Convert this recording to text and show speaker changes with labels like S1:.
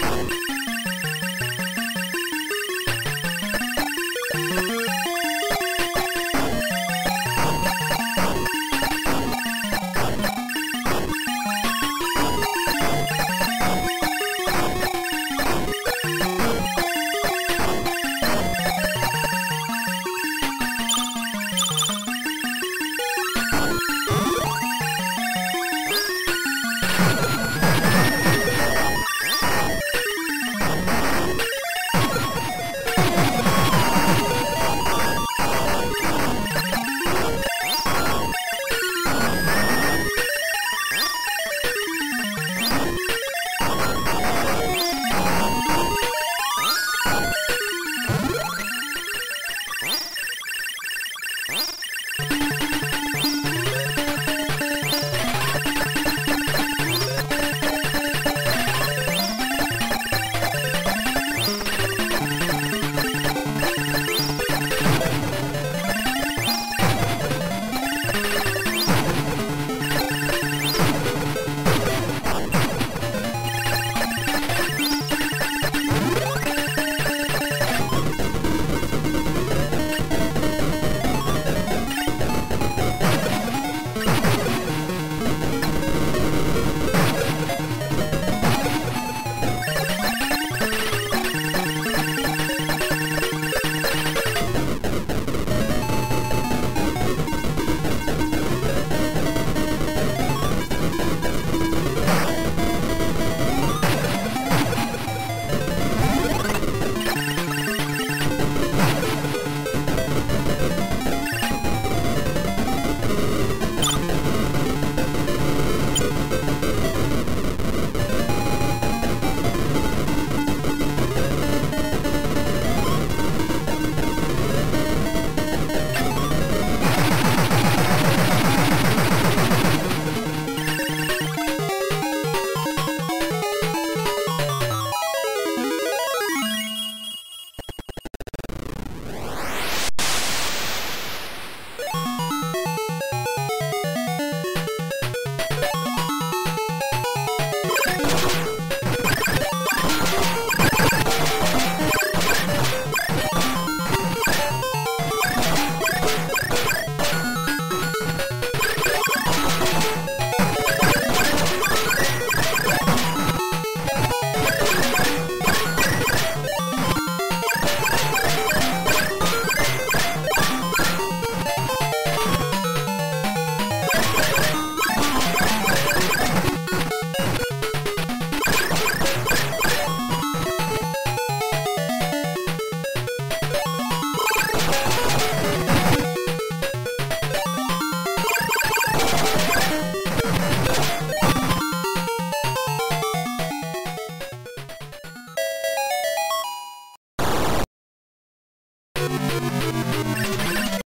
S1: you